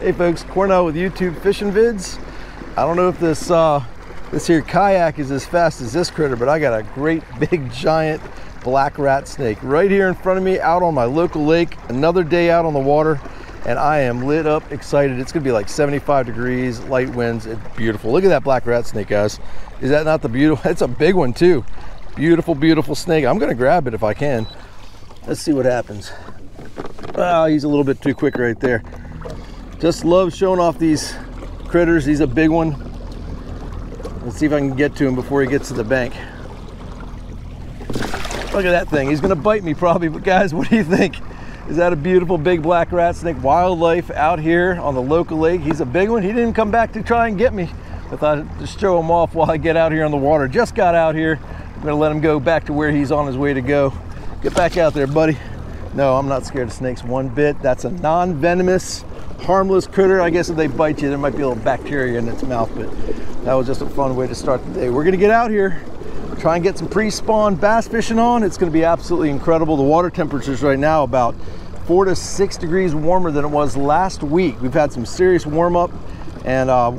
Hey folks, Cornell with YouTube Fishing Vids. I don't know if this uh, this here kayak is as fast as this critter, but I got a great big giant black rat snake right here in front of me out on my local lake. Another day out on the water and I am lit up, excited. It's gonna be like 75 degrees, light winds, it's beautiful. Look at that black rat snake, guys. Is that not the beautiful? It's a big one too. Beautiful, beautiful snake. I'm gonna grab it if I can. Let's see what happens. Oh, he's a little bit too quick right there. Just love showing off these critters. He's a big one. Let's see if I can get to him before he gets to the bank. Look at that thing. He's gonna bite me probably, but guys, what do you think? Is that a beautiful big black rat snake? Wildlife out here on the local lake. He's a big one. He didn't come back to try and get me. I thought I'd just show him off while I get out here on the water. Just got out here. I'm gonna let him go back to where he's on his way to go. Get back out there, buddy. No, I'm not scared of snakes one bit. That's a non-venomous harmless critter. I guess if they bite you, there might be a little bacteria in its mouth, but that was just a fun way to start the day. We're gonna get out here, try and get some pre-spawn bass fishing on. It's gonna be absolutely incredible. The water temperatures right now about four to six degrees warmer than it was last week. We've had some serious warm up and uh,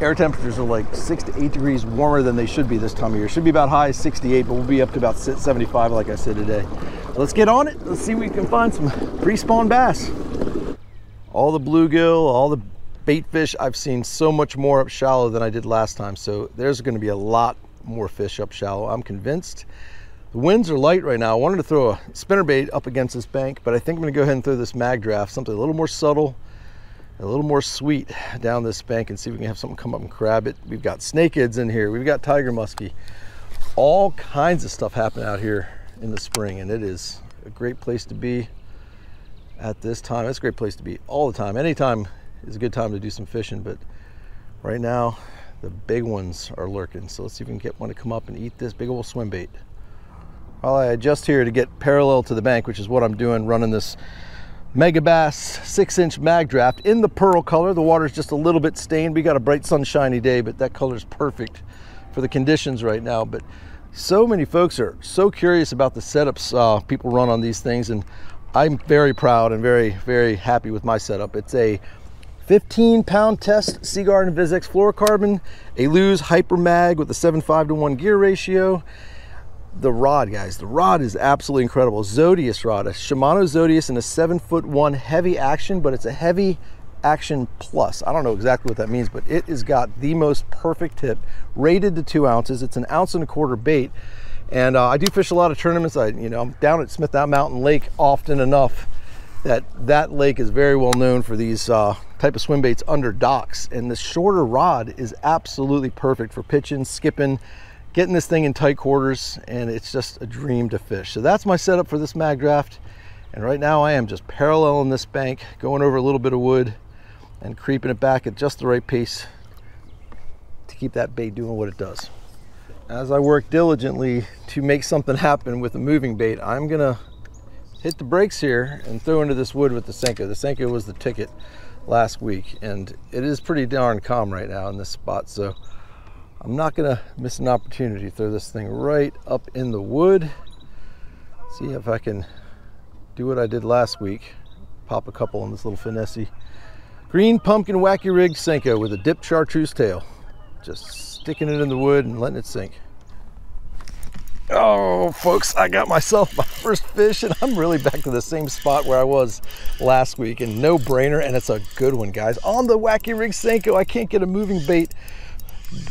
air temperatures are like six to eight degrees warmer than they should be this time of year. Should be about high 68, but we'll be up to about 75 like I said today. Let's get on it. Let's see if we can find some pre-spawn bass all the bluegill, all the bait fish, I've seen so much more up shallow than I did last time. So there's gonna be a lot more fish up shallow. I'm convinced. The winds are light right now. I wanted to throw a spinner bait up against this bank, but I think I'm gonna go ahead and throw this mag draft, something a little more subtle, a little more sweet down this bank and see if we can have something come up and grab it. We've got snakeheads in here. We've got tiger muskie. All kinds of stuff happening out here in the spring and it is a great place to be at this time. It's a great place to be all the time. Anytime is a good time to do some fishing, but right now the big ones are lurking. So let's see if we can get one to come up and eat this big old swim bait. While I adjust here to get parallel to the bank, which is what I'm doing, running this Megabass six inch mag draft in the pearl color. The water's just a little bit stained. We got a bright sunshiny day, but that color is perfect for the conditions right now. But so many folks are so curious about the setups uh, people run on these things. And I'm very proud and very, very happy with my setup. It's a 15 pound test Seaguar InvizX fluorocarbon, a Lew's Hyper Mag with a 7.5 to 1 gear ratio. The rod, guys, the rod is absolutely incredible. Zodius rod, a Shimano Zodius in a 7 foot 1 heavy action, but it's a heavy action plus. I don't know exactly what that means, but it has got the most perfect tip, rated to two ounces. It's an ounce and a quarter bait. And uh, I do fish a lot of tournaments. I, you know, I'm down at Smith Mountain Lake often enough that that lake is very well known for these uh, type of swim baits under docks. And the shorter rod is absolutely perfect for pitching, skipping, getting this thing in tight quarters, and it's just a dream to fish. So that's my setup for this mag draft. And right now I am just paralleling this bank, going over a little bit of wood and creeping it back at just the right pace to keep that bait doing what it does as I work diligently to make something happen with a moving bait, I'm gonna hit the brakes here and throw into this wood with the Senko. The Senko was the ticket last week and it is pretty darn calm right now in this spot. So I'm not gonna miss an opportunity to throw this thing right up in the wood. See if I can do what I did last week. Pop a couple on this little finesse. Green pumpkin wacky rig Senko with a dipped chartreuse tail. Just sticking it in the wood and letting it sink. Oh, folks, I got myself my first fish and I'm really back to the same spot where I was last week and no brainer. And it's a good one, guys. On the Wacky Rig Senko, I can't get a moving bait,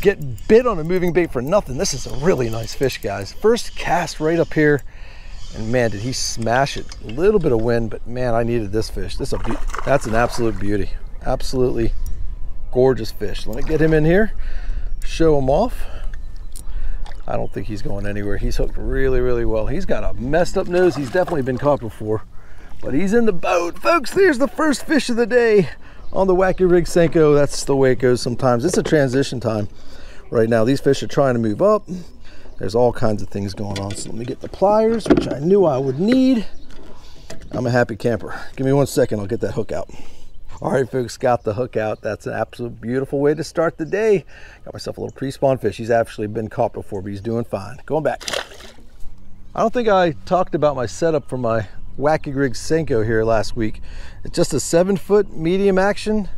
get bit on a moving bait for nothing. This is a really nice fish, guys. First cast right up here. And man, did he smash it. A little bit of wind, but man, I needed this fish. This a That's an absolute beauty. Absolutely gorgeous fish. Let me get him in here show him off. I don't think he's going anywhere. He's hooked really, really well. He's got a messed up nose. He's definitely been caught before, but he's in the boat. Folks, there's the first fish of the day on the Wacky Rig Senko. That's the way it goes sometimes. It's a transition time right now. These fish are trying to move up. There's all kinds of things going on. So let me get the pliers, which I knew I would need. I'm a happy camper. Give me one second, I'll get that hook out. All right, folks, got the hook out. That's an absolute beautiful way to start the day. Got myself a little pre-spawn fish. He's actually been caught before, but he's doing fine. Going back. I don't think I talked about my setup for my Wacky Rig Senko here last week. It's just a seven foot medium action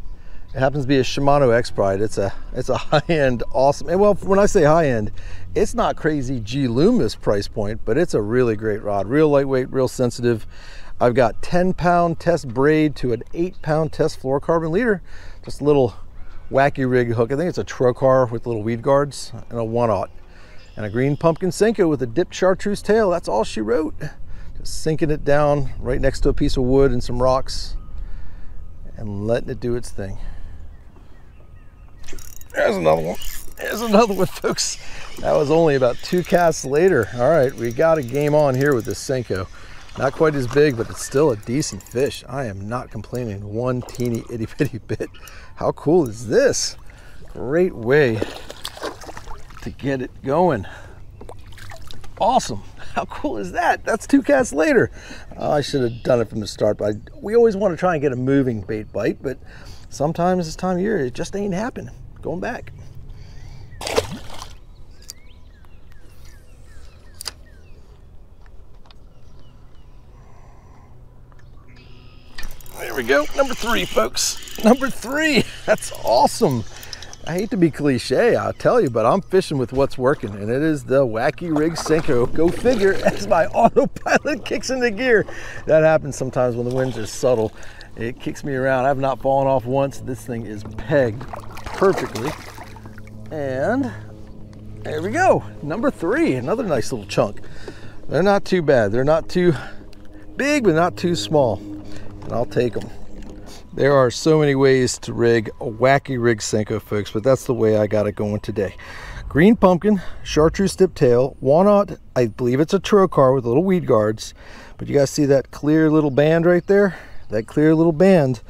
It happens to be a Shimano Expride. It's a it's a high-end, awesome. And well, when I say high-end, it's not crazy G Loomis price point, but it's a really great rod. Real lightweight, real sensitive. I've got 10 pound test braid to an eight pound test fluorocarbon leader. Just a little wacky rig hook. I think it's a Trokar with little weed guards and a one aught. And a green pumpkin Senko with a dipped chartreuse tail. That's all she wrote. Just sinking it down right next to a piece of wood and some rocks and letting it do its thing. There's another one. There's another one, folks. That was only about two casts later. All right, we got a game on here with this Senko. Not quite as big, but it's still a decent fish. I am not complaining one teeny itty bitty bit. How cool is this? Great way to get it going. Awesome. How cool is that? That's two casts later. Oh, I should have done it from the start, but I, we always want to try and get a moving bait bite, but sometimes this time of year, it just ain't happening. Going back. We go. Number three, folks. Number three. That's awesome. I hate to be cliche, I'll tell you, but I'm fishing with what's working, and it is the Wacky Rig Senko. Go figure, as my autopilot kicks into gear. That happens sometimes when the winds are subtle. It kicks me around. I've not fallen off once. This thing is pegged perfectly. And there we go. Number three, another nice little chunk. They're not too bad. They're not too big, but not too small. And I'll take them. There are so many ways to rig a wacky rig Senko, folks, but that's the way I got it going today. Green pumpkin, chartreuse tip tail, walnut, I believe it's a Trokar with little weed guards, but you guys see that clear little band right there? That clear little band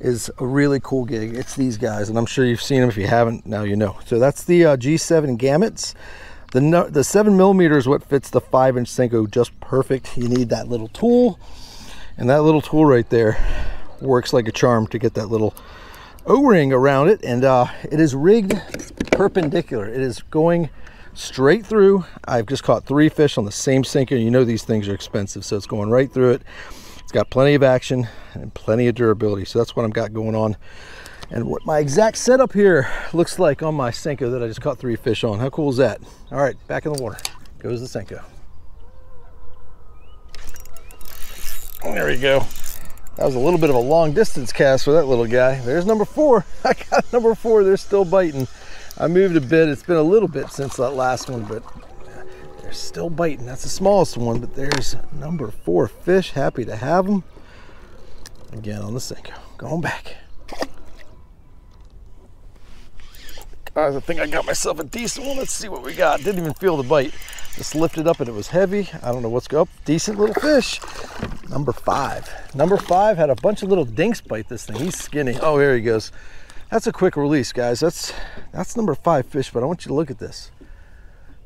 is a really cool gig. It's these guys, and I'm sure you've seen them. If you haven't, now you know. So that's the uh, G7 Gambits. The, no, the seven millimeter is what fits the five inch Senko just perfect. You need that little tool, and that little tool right there works like a charm to get that little o-ring around it. And uh, it is rigged perpendicular. It is going straight through. I've just caught three fish on the same Senko. You know these things are expensive so it's going right through it. It's got plenty of action and plenty of durability. So that's what i've got going on. And what my exact setup here looks like on my Senko that I just caught three fish on. How cool is that? All right, back in the water. Goes the Senko. There we go. That was a little bit of a long distance cast for that little guy. There's number four. I got number four. They're still biting. I moved a bit. It's been a little bit since that last one, but they're still biting. That's the smallest one, but there's number four fish. Happy to have them. Again on the Senko. Going back. I think I got myself a decent one. Let's see what we got. Didn't even feel the bite. Just lifted up and it was heavy. I don't know what's going up. Decent little fish. Number five. Number five had a bunch of little dinks bite this thing. He's skinny. Oh, here he goes. That's a quick release, guys. That's that's number five fish, but I want you to look at this.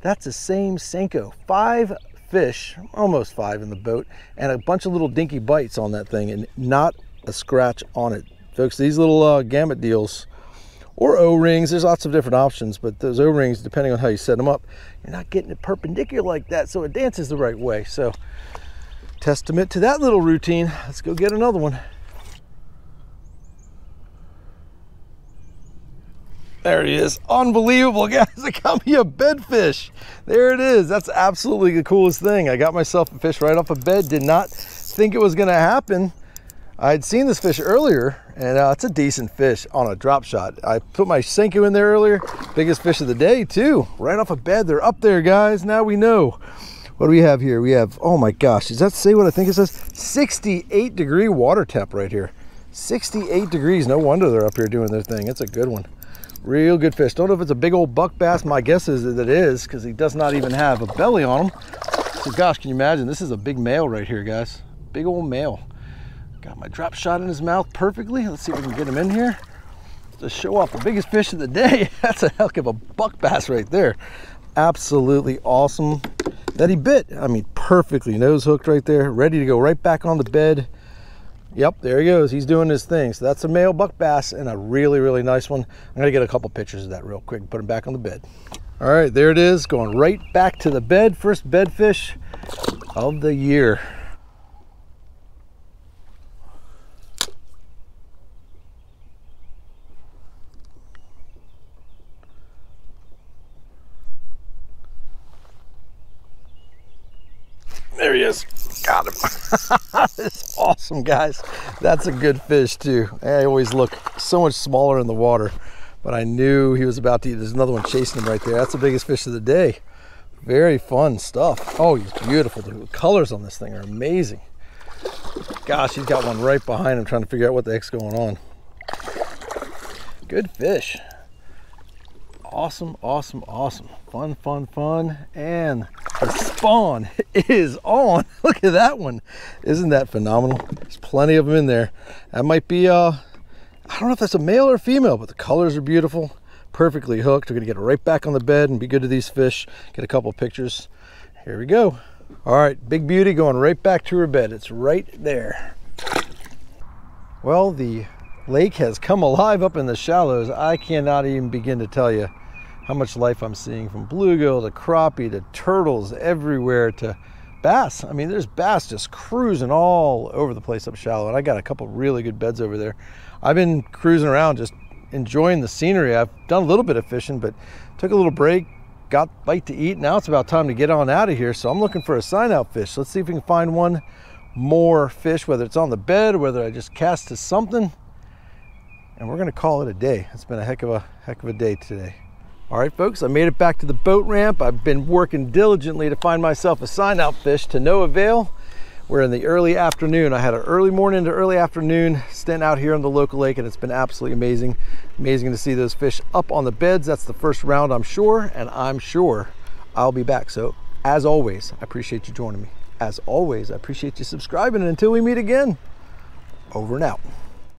That's the same Senko. Five fish, almost five in the boat, and a bunch of little dinky bites on that thing, and not a scratch on it. Folks, these little uh, Gambit deals, or O-rings, there's lots of different options, but those O-rings, depending on how you set them up, you're not getting it perpendicular like that, so it dances the right way. So testament to that little routine. Let's go get another one. There he is. Unbelievable, guys. I got me a bedfish. There it is. That's absolutely the coolest thing. I got myself a fish right off a bed. Did not think it was going to happen. I'd seen this fish earlier, and uh, it's a decent fish on a drop shot. I put my Senko in there earlier. Biggest fish of the day, too. Right off a bed. They're up there, guys. Now we know. What do we have here? We have, oh my gosh, does that say what I think it says? 68 degree water temp right here. 68 degrees, no wonder they're up here doing their thing. It's a good one. Real good fish. Don't know if it's a big old buck bass. My guess is that it is because he does not even have a belly on him. So gosh, can you imagine? This is a big male right here, guys. Big old male. Got my drop shot in his mouth perfectly. Let's see if we can get him in here to show off the biggest fish of the day. That's a heck of a buck bass right there. Absolutely awesome that he bit. I mean, perfectly nose hooked right there, ready to go right back on the bed. Yep, there he goes. He's doing his thing. So that's a male buck bass and a really, really nice one. I'm gonna get a couple pictures of that real quick and put him back on the bed. All right, there it is, going right back to the bed. First bed fish of the year. There he is. Got him. That's awesome, guys. That's a good fish, too. I always look so much smaller in the water, but I knew he was about to eat. There's another one chasing him right there. That's the biggest fish of the day. Very fun stuff. Oh, he's beautiful. The colors on this thing are amazing. Gosh, he's got one right behind him trying to figure out what the heck's going on. Good fish. Awesome, awesome, awesome. Fun, fun, fun. And the spawn is on. Look at that one. Isn't that phenomenal? There's plenty of them in there. That might be, uh, I don't know if that's a male or female, but the colors are beautiful. Perfectly hooked. We're gonna get right back on the bed and be good to these fish. Get a couple pictures. Here we go. All right, big beauty going right back to her bed. It's right there. Well, the lake has come alive up in the shallows. I cannot even begin to tell you how much life I'm seeing from bluegill to crappie to turtles everywhere to bass. I mean, there's bass just cruising all over the place up shallow. And I got a couple really good beds over there. I've been cruising around just enjoying the scenery. I've done a little bit of fishing, but took a little break, got bite to eat. Now it's about time to get on out of here. So I'm looking for a sign out fish. Let's see if we can find one more fish, whether it's on the bed, whether I just cast to something. And we're gonna call it a day. It's been a heck of a heck of a day today. All right, folks, I made it back to the boat ramp. I've been working diligently to find myself a sign out fish to no avail. We're in the early afternoon. I had an early morning to early afternoon stint out here on the local lake and it's been absolutely amazing. Amazing to see those fish up on the beds. That's the first round, I'm sure, and I'm sure I'll be back. So as always, I appreciate you joining me. As always, I appreciate you subscribing and until we meet again, over and out.